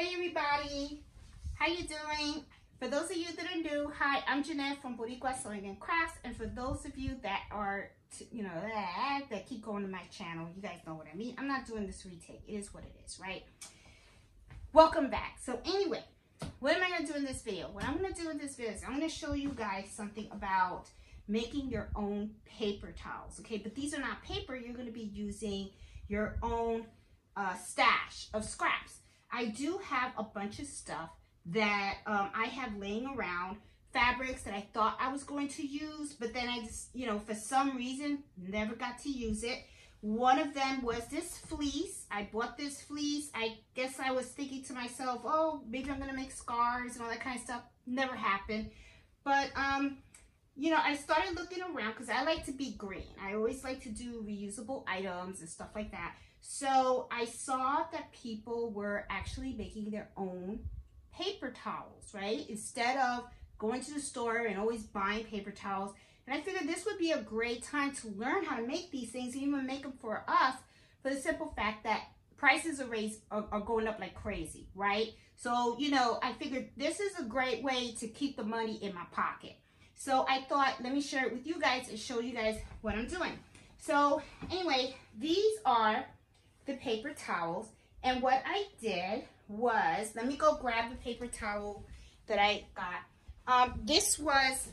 Hey everybody, how you doing? For those of you that are new, hi, I'm Jeanette from Boricua Sewing and Crafts, and for those of you that are, you know, that keep going to my channel, you guys know what I mean. I'm not doing this retake. It is what it is, right? Welcome back. So anyway, what am I going to do in this video? What I'm going to do in this video is I'm going to show you guys something about making your own paper towels, okay? But these are not paper. You're going to be using your own uh, stash of scraps. I do have a bunch of stuff that um, I have laying around, fabrics that I thought I was going to use, but then I just, you know, for some reason, never got to use it. One of them was this fleece. I bought this fleece. I guess I was thinking to myself, oh, maybe I'm going to make scarves and all that kind of stuff. Never happened. But, um, you know, I started looking around because I like to be green. I always like to do reusable items and stuff like that. So I saw that people were actually making their own paper towels, right? Instead of going to the store and always buying paper towels. And I figured this would be a great time to learn how to make these things and even make them for us for the simple fact that prices are, raised, are, are going up like crazy, right? So, you know, I figured this is a great way to keep the money in my pocket. So I thought, let me share it with you guys and show you guys what I'm doing. So anyway, these are the paper towels. And what I did was, let me go grab the paper towel that I got. Um, this was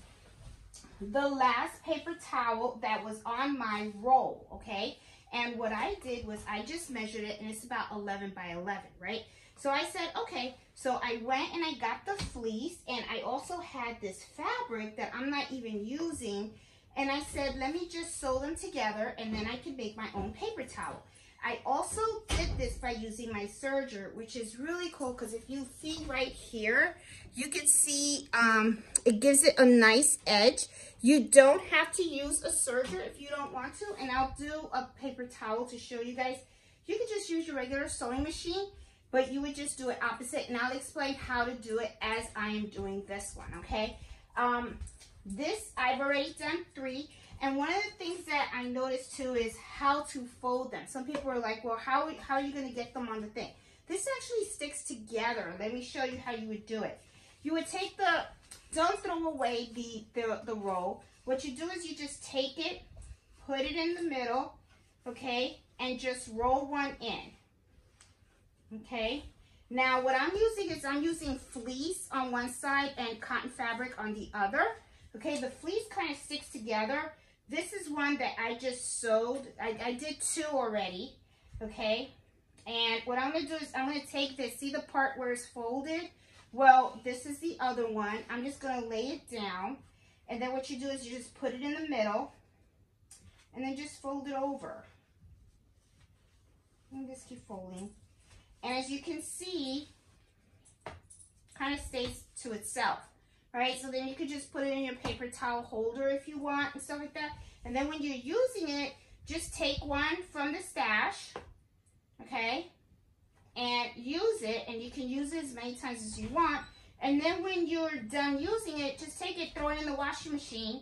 the last paper towel that was on my roll, okay? And what I did was I just measured it and it's about 11 by 11, right? So I said, okay, so I went and I got the fleece and I also had this fabric that I'm not even using. And I said, let me just sew them together and then I can make my own paper towel. I also did this by using my serger, which is really cool because if you see right here, you can see um, it gives it a nice edge. You don't have to use a serger if you don't want to, and I'll do a paper towel to show you guys. You can just use your regular sewing machine, but you would just do it opposite, and I'll explain how to do it as I am doing this one, okay? Um, this, I've already done three. And one of the things that I noticed too is how to fold them. Some people are like, well, how, how are you going to get them on the thing? This actually sticks together. Let me show you how you would do it. You would take the, don't throw away the, the, the roll. What you do is you just take it, put it in the middle, okay, and just roll one in, okay? Now, what I'm using is I'm using fleece on one side and cotton fabric on the other. Okay, the fleece kind of sticks together this is one that I just sewed. I, I did two already, okay? And what I'm to do is I'm to take this. See the part where it's folded? Well, this is the other one. I'm just to lay it down. And then what you do is you just put it in the middle. And then just fold it over. And just keep folding. And as you can see, kind of stays to itself. Right, so then you could just put it in your paper towel holder if you want and stuff like that. And then when you're using it, just take one from the stash, okay, and use it. And you can use it as many times as you want. And then when you're done using it, just take it, throw it in the washing machine,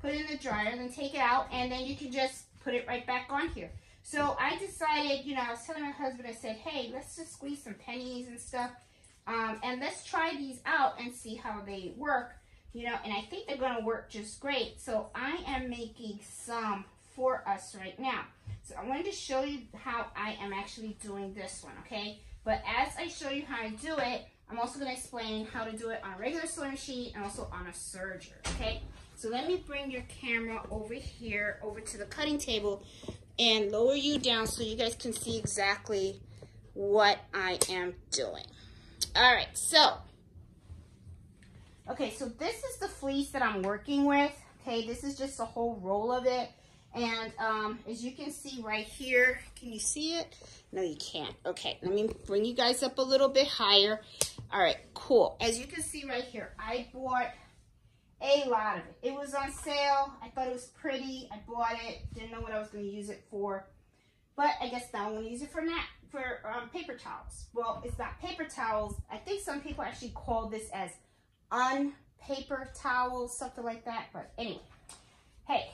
put it in the dryer, then take it out, and then you can just put it right back on here. So I decided, you know, I was telling my husband, I said, hey, let's just squeeze some pennies and stuff. Um, and let's try these out and see how they work, you know, and I think they're going to work just great. So I am making some for us right now. So I wanted to show you how I am actually doing this one, okay? But as I show you how to do it, I'm also going to explain how to do it on a regular sewing machine and also on a serger, okay? So let me bring your camera over here, over to the cutting table, and lower you down so you guys can see exactly what I am doing. All right, so, okay, so this is the fleece that I'm working with. Okay, this is just a whole roll of it. And um, as you can see right here, can you see it? No, you can't. Okay, let me bring you guys up a little bit higher. All right, cool. As you can see right here, I bought a lot of it. It was on sale. I thought it was pretty. I bought it. Didn't know what I was going to use it for. But I guess now I'm going to use it for that for um, paper towels. Well, it's not paper towels. I think some people actually call this as unpaper towels, something like that. But anyway, hey,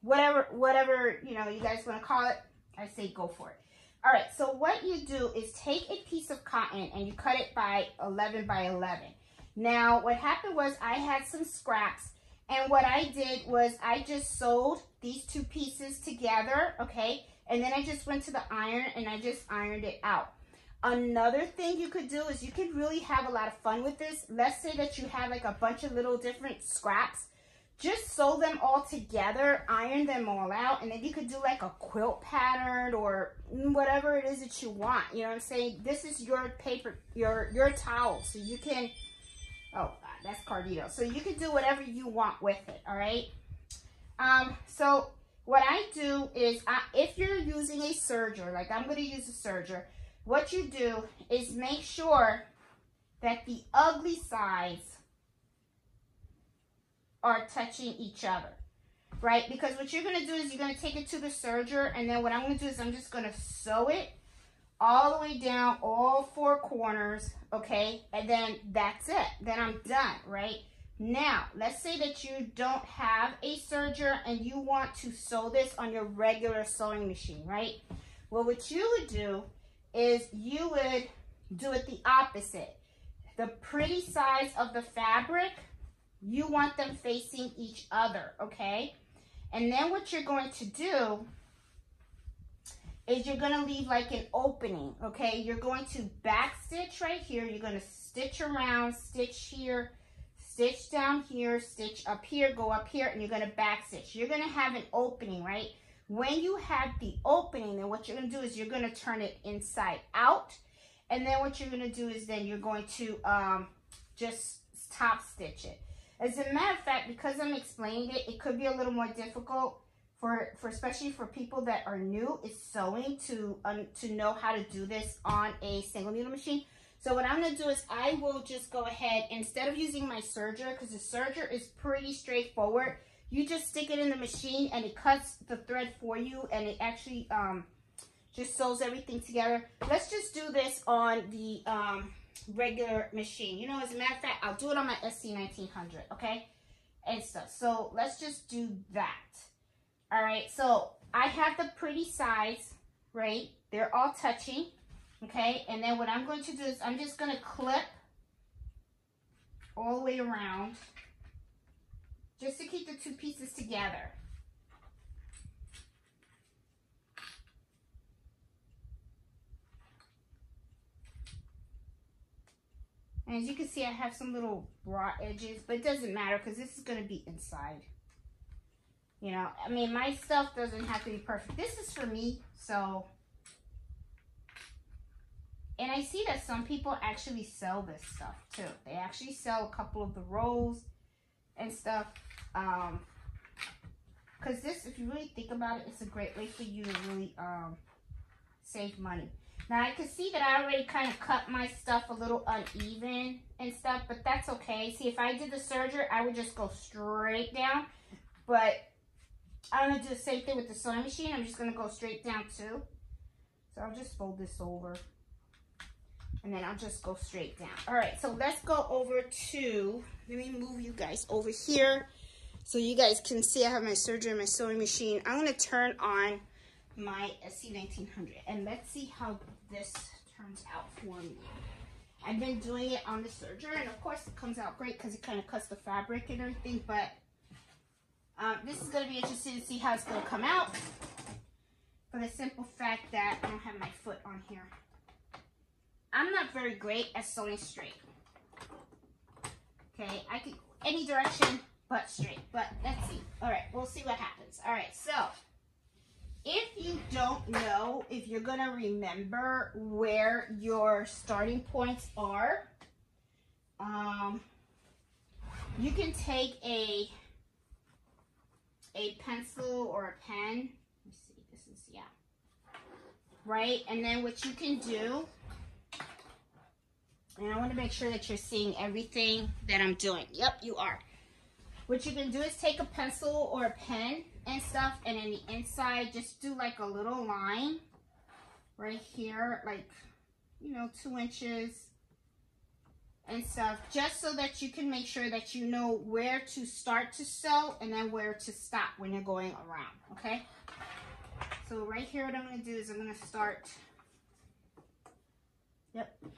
whatever, whatever, you know, you guys want to call it, I say go for it. All right, so what you do is take a piece of cotton and you cut it by 11 by 11. Now, what happened was I had some scraps and what I did was I just sewed these two pieces together, okay? And then I just went to the iron and I just ironed it out. Another thing you could do is you could really have a lot of fun with this. Let's say that you have like a bunch of little different scraps. Just sew them all together, iron them all out, and then you could do like a quilt pattern or whatever it is that you want. You know what I'm saying? This is your paper, your your towel, so you can, oh, that's Cardito. So you can do whatever you want with it, all right? Um, so what I do is, I, if you're using a serger, like I'm going to use a serger, what you do is make sure that the ugly sides are touching each other, right? Because what you're going to do is you're going to take it to the serger, and then what I'm going to do is I'm just going to sew it all the way down all four corners, okay? And then that's it. Then I'm done, right? Now, let's say that you don't have a serger and you want to sew this on your regular sewing machine, right? Well, what you would do is you would do it the opposite. The pretty sides of the fabric, you want them facing each other, okay? And then what you're going to do is you're going to leave like an opening, okay? You're going to back stitch right here. You're going to stitch around, stitch here, stitch down here, stitch up here, go up here, and you're going to back stitch. You're going to have an opening, right? When you have the opening, then what you're going to do is you're going to turn it inside out. And then what you're going to do is then you're going to um, just top stitch it. As a matter of fact, because I'm explaining it, it could be a little more difficult for, for especially for people that are new is sewing to, um, to know how to do this on a single needle machine. So what I'm going to do is I will just go ahead, instead of using my serger, because the serger is pretty straightforward, you just stick it in the machine and it cuts the thread for you and it actually um, just sews everything together. Let's just do this on the um, regular machine. You know, as a matter of fact, I'll do it on my SE1900, okay? And stuff. So let's just do that. All right, so I have the pretty sides, right? They're all touching, okay? And then what I'm going to do is I'm just going to clip all the way around just to keep the two pieces together. And as you can see, I have some little raw edges, but it doesn't matter because this is going to be inside. You know, I mean, my stuff doesn't have to be perfect. This is for me, so. And I see that some people actually sell this stuff too. They actually sell a couple of the rolls and stuff. Um, because this, if you really think about it, it's a great way for you to really um, save money. Now, I can see that I already kind of cut my stuff a little uneven and stuff, but that's okay. See, if I did the serger, I would just go straight down. But I'm going to do the same thing with the sewing machine. I'm just going to go straight down too. So I'll just fold this over. And then I'll just go straight down. All right, so let's go over to, let me move you guys over here so you guys can see I have my serger and my sewing machine. I'm going to turn on my SE1900 and let's see how this turns out for me. I've been doing it on the serger and of course it comes out great because it kind of cuts the fabric and everything, but um, this is going to be interesting to see how it's going to come out for the simple fact that I don't have my foot on here. I'm not very great at sewing straight. Okay, I can any direction but straight. But let's see. All right, we'll see what happens. All right, so if you don't know, if you're going to remember where your starting points are, um, you can take a a pencil or a pen. Let me see, this is, yeah. Right, and then what you can do, and I want to make sure that you're seeing everything that I'm doing. Yep, you are. What you can do is take a pencil or a pen and stuff, and in the inside, just do like a little line right here, like, you know, two inches and stuff, just so that you can make sure that you know where to start to sew and then where to stop when you're going around, okay? So right here, what I'm going to do is I'm going to start,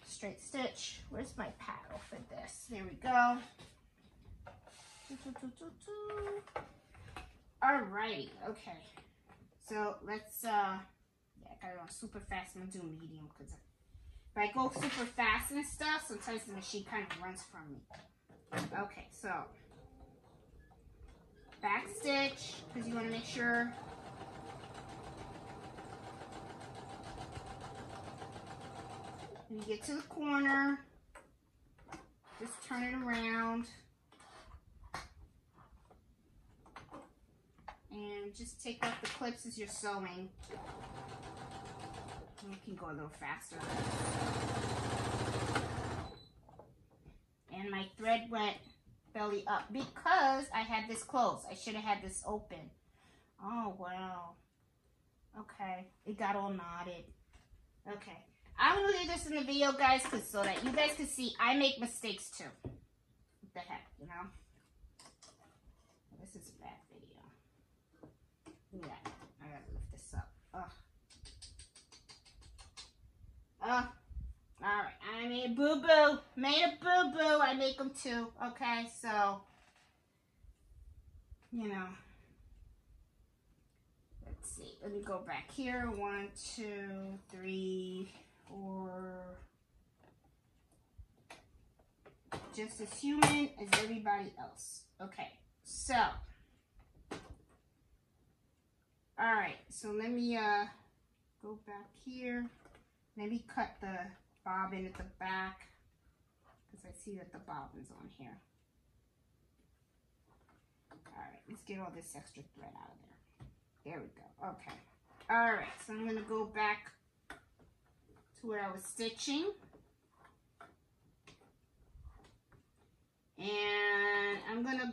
straight stitch. Where's my paddle for this? There we go. Alrighty, okay. So let's, uh, yeah, I gotta go super fast. I'm gonna do medium because if I go super fast and stuff, sometimes the machine kind of runs from me. Okay, so back stitch because you want to make sure when you get to the corner, just turn it around. And just take off the clips as you're sewing. You can go a little faster. And my thread went belly up because I had this closed. I should have had this open. Oh, wow. Okay. It got all knotted. Okay. I'm going to leave this in the video, guys, cause, so that you guys can see I make mistakes, too. What the heck, you know? This is a bad video. Yeah. I got to lift this up. Ugh. Ugh. All right, I made a boo-boo. Made a boo-boo. I make them too. Okay, so, you know. Let's see. Let me go back here. One, two, three, four. Just as human as everybody else. Okay, so. All right, so let me uh go back here. Let me cut the bobbin at the back because I see that the bobbin's on here. All right, let's get all this extra thread out of there. There we go. Okay. All right, so I'm going to go back where I was stitching. And I'm going to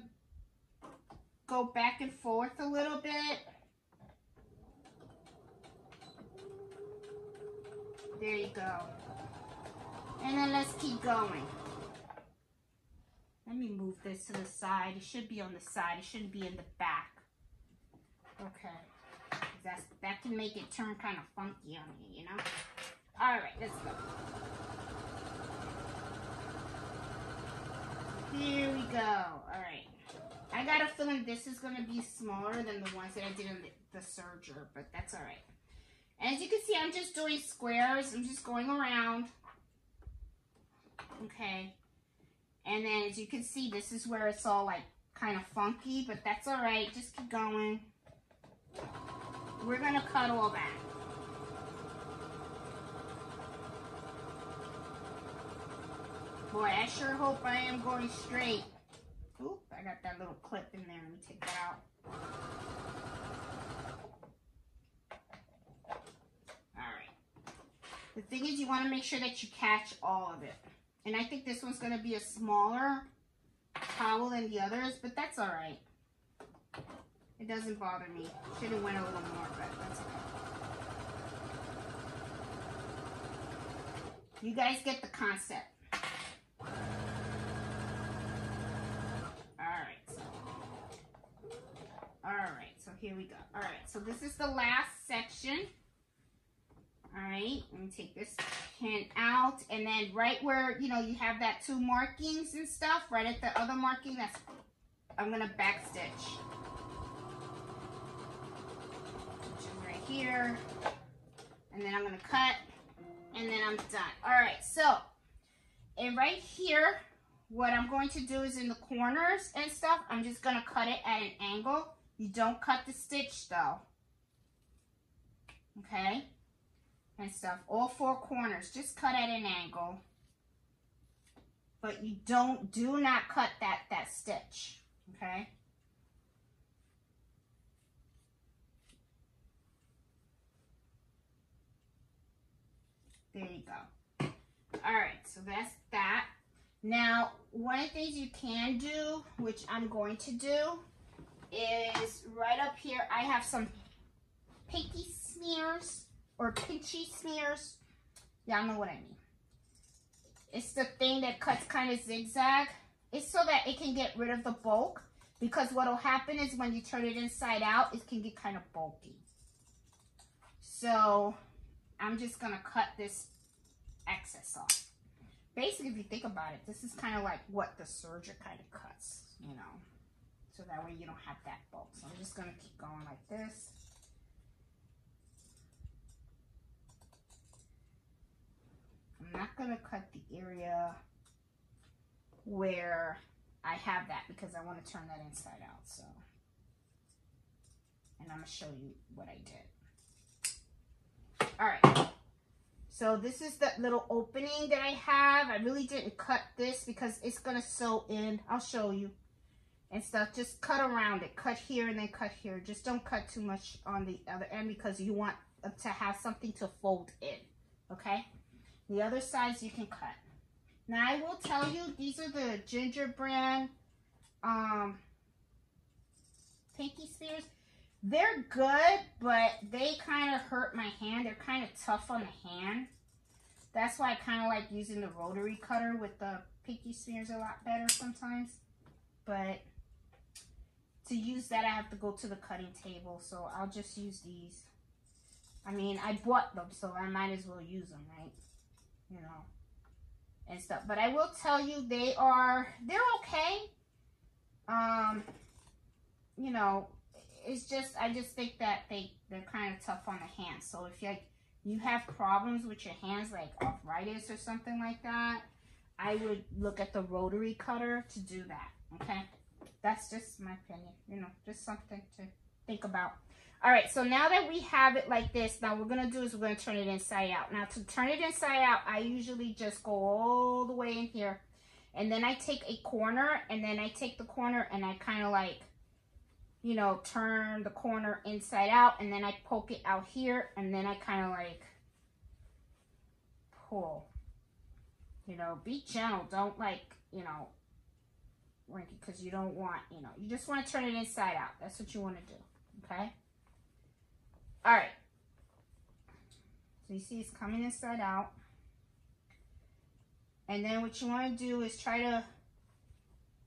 go back and forth a little bit. There you go. And then let's keep going. Let me move this to the side. It should be on the side. It shouldn't be in the back. Okay. That's, that can make it turn kind of funky on me, you know? All right, let's go. Here we go. All right. I got a feeling this is going to be smaller than the ones that I did in the, the serger, but that's all right. As you can see, I'm just doing squares. I'm just going around okay? And then as you can see, this is where it's all like kind of funky, but that's all right. Just keep going. We're going to cut all that. Boy, I sure hope I am going straight. Oop, I got that little clip in there. Let me take that out. Alright. The thing is you want to make sure that you catch all of it. And I think this one's going to be a smaller towel than the others, but that's all right. It doesn't bother me. Should have went a little more, but that's okay. You guys get the concept. Alright, so. Alright, so here we go. Alright, so this is the last section. All right, let me take this pin out. And then right where, you know, you have that two markings and stuff, right at the other marking, that's, I'm going to back stitch. Right here. And then I'm going to cut. And then I'm done. All right, so, and right here, what I'm going to do is in the corners and stuff, I'm just going to cut it at an angle. You don't cut the stitch though. Okay and stuff. All four corners, just cut at an angle. But you don't, do not cut that, that stitch, okay? There you go. All right, so that's that. Now, one of the things you can do, which I'm going to do, is right up here, I have some pinky smears or pinchy smears. Y'all know what I mean. It's the thing that cuts kind of zigzag. It's so that it can get rid of the bulk. Because what will happen is when you turn it inside out, it can get kind of bulky. So I'm just going to cut this excess off. basically, if you think about it, this is kind of like what the serger kind of cuts, you know. So that way you don't have that bulk. So I'm just going to keep going like this. I'm not going to cut the area where I have that because I want to turn that inside out. So, and I'm to show you what I did. All right. So this is the little opening that I have. I really didn't cut this because it's going to sew in. I'll show you and stuff. Just cut around it. Cut here and then cut here. Just don't cut too much on the other end because you want to have something to fold in. Okay? The other sides you can cut. Now I will tell you, these are the Gingher brand um, pinky spears. They're good, but they kind of hurt my hand. They're kind of tough on the hand. That's why I kind of like using the rotary cutter with the pinky spears a lot better sometimes. But to use that, I have to go to the cutting table. So I'll just use these. I mean, I bought them, so I might as well use them, right? You know, and stuff. But I will tell you, they are, they're okay. Um, you know, it's just, I just think that they, they're kind of tough on the hands. So if you, like, you have problems with your hands, like arthritis or something like that, I would look at the rotary cutter to do that, okay? That's just my opinion, you know, just something to think about. All right, so now that we have it like this, now we're to do is we're to turn it inside out. Now, to turn it inside out, I usually just go all the way in here. And then I take a corner, and then I take the corner, and I kind of like, you know, turn the corner inside out, and then I poke it out here, and then I kind of like pull. You know, be gentle. Don't like, you know, because you don't want, you know, you just want to turn it inside out. That's what you want to do, okay? All right. So you see it's coming inside out. And then what you want to do is try to,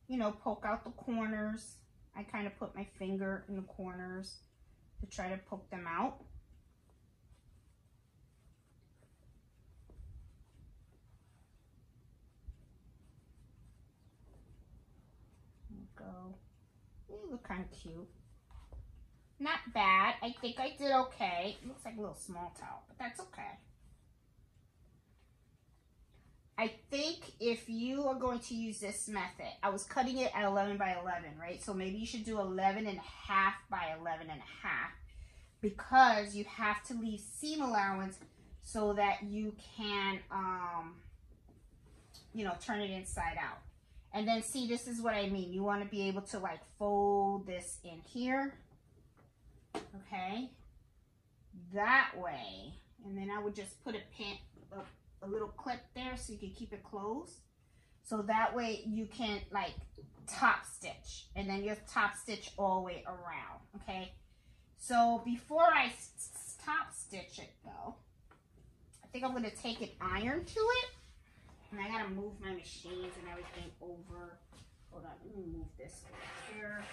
you know, poke out the corners. I kind of put my finger in the corners to try to poke them out. go. You look kind of cute. Not bad. I think I did okay. It looks like a little small towel, but that's okay. I think if you are going to use this method, I was cutting it at 11 by 11, right? So maybe you should do 11 and a half by 11 and a half because you have to leave seam allowance so that you can, um, you know, turn it inside out. And then see, this is what I mean. You want to be able to like fold this in here. Okay. That way. And then I would just put a pin, a, a little clip there so you can keep it closed. So that way you can like top stitch. And then you top stitch all the way around. Okay. So before I top stitch it though, I think I'm going to take an iron to it. And I gotta move my machines and everything over. Hold on, let me move this here.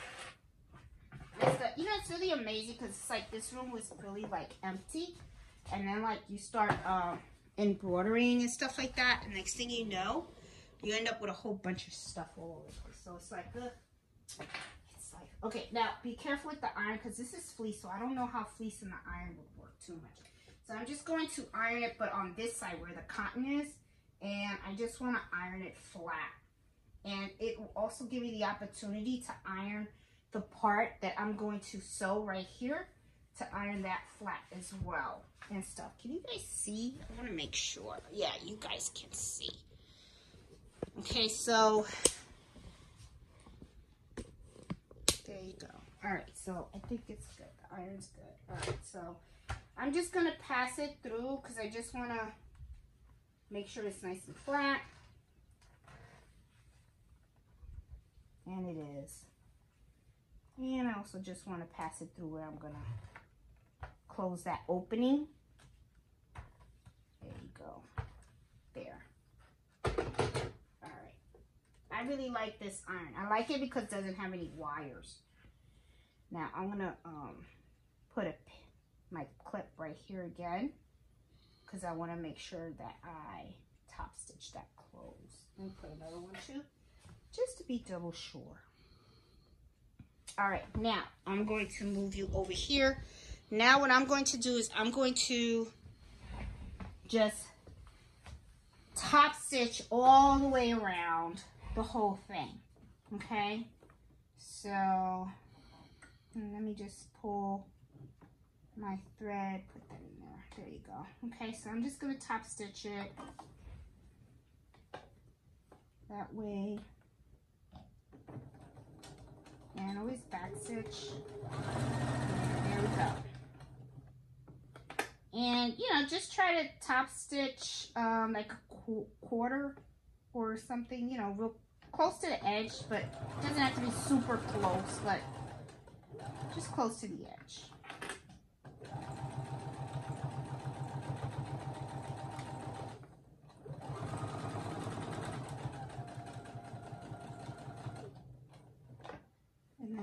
The, you know, it's really amazing because it's like this room was really like empty. And then like you start uh, embroidering and stuff like that. And next thing you know, you end up with a whole bunch of stuff all over the place. So it's like, uh, it's like, okay, now be careful with the iron because this is fleece. So I don't know how fleece and the iron would work too much. So I'm just going to iron it, but on this side where the cotton is, and I just want to iron it flat. And it will also give me the opportunity to iron the part that I'm going to sew right here to iron that flat as well and stuff. Can you guys see? I want to make sure. Yeah, you guys can see. Okay, so there you go. All right, so I think it's good. The iron's good. All right, so I'm just going to pass it through because I just want to Make sure it's nice and flat. And it is. And I also just want to pass it through where I'm going to close that opening. There you go. There. All right. I really like this iron. I like it because it doesn't have any wires. Now I'm going to um, put a, my clip right here again because I want to make sure that I top stitch that close Let me put another one too, just to be double sure. All right, now I'm going to move you over here. Now what I'm going to do is I'm going to just top stitch all the way around the whole thing, okay? So let me just pull my thread, put that in there. You go. Okay, so I'm just going to top stitch it. That way. And always back stitch. There we go. And, you know, just try to top stitch um, like a qu quarter or something, you know, real close to the edge, but doesn't have to be super close, but just close to the edge.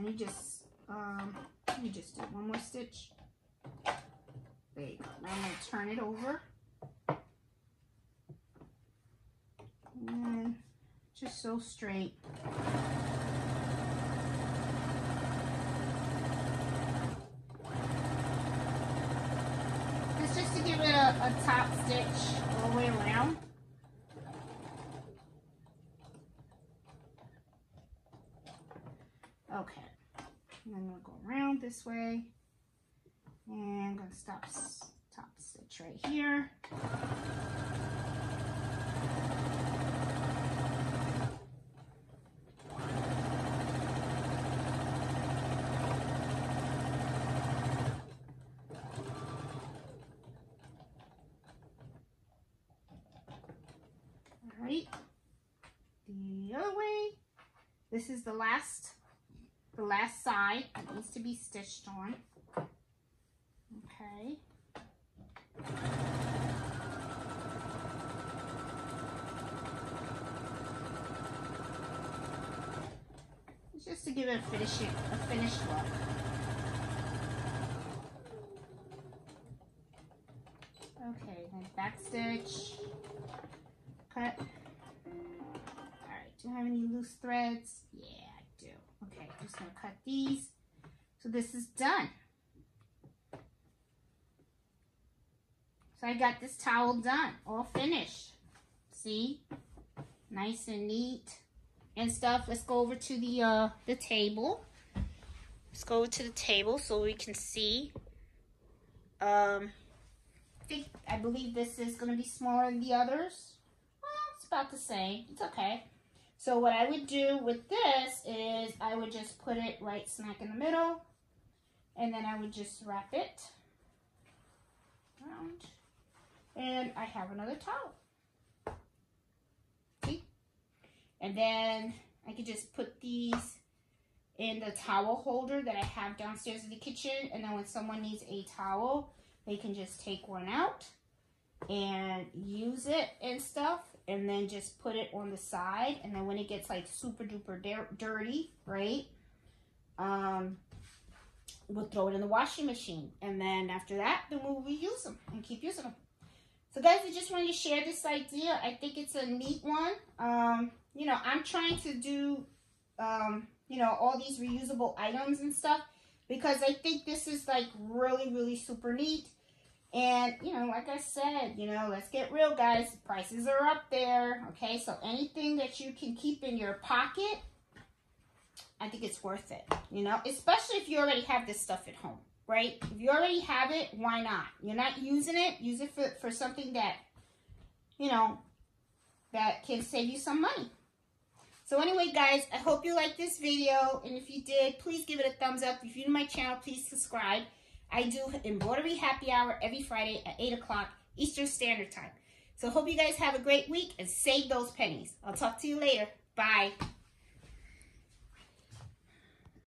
You just, um, you just do one more stitch. There you go. Now I'm going to turn it over. And just so straight. It's just to give it a, a top stitch all the way around. Okay, and I'm gonna go around this way. And I'm gonna stop top stitch right here. All right, the other way. This is the last, the last side that needs to be stitched on. Okay. Just to give it a finishing, a finished look. Okay, then back stitch, cut. Cut these. So this is done. So I got this towel done, all finished. See? Nice and neat and stuff. Let's go over to the uh, the table. Let's go to the table so we can see. Um, I think I believe this is going to be smaller than the others. Well, it's about the same. It's okay. So what I would do with this is I would just put it right smack in the middle and then I would just wrap it around and I have another towel. See? And then I could just put these in the towel holder that I have downstairs in the kitchen and then when someone needs a towel they can just take one out and use it and stuff and then just put it on the side. And then when it gets like super duper dirty, right? Um, we'll throw it in the washing machine. And then after that, then we'll reuse them and keep using them. So guys, I just wanted to share this idea. I think it's a neat one. Um, you know, I'm trying to do, um, you know, all these reusable items and stuff because I think this is like really, really super neat. And, you know, like I said, you know, let's get real, guys. Prices are up there, okay? So anything that you can keep in your pocket, I think it's worth it, you know? Especially if you already have this stuff at home, right? If you already have it, why not? You're not using it, use it for, for something that, you know, that can save you some money. So anyway, guys, I hope you liked this video. And if you did, please give it a thumbs up. If you're new to my channel, please subscribe. I do embroidery happy hour every Friday at 8 o'clock Eastern Standard Time. So hope you guys have a great week and save those pennies. I'll talk to you later. Bye.